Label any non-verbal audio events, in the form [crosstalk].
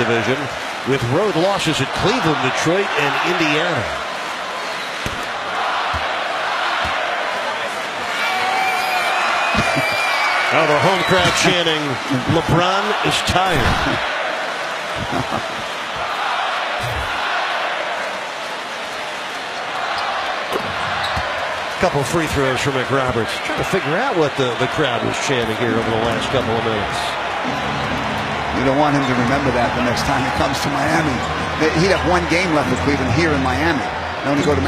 division with road losses at Cleveland, Detroit, and Indiana. [laughs] Now the home crowd chanting, LeBron is tired. [laughs] couple free throws for McRoberts. Trying to figure out what the, the crowd was chanting here over the last couple of minutes. You don't want him to remember that the next time he comes to Miami. He'd have one game left with Cleveland here in Miami. Only go to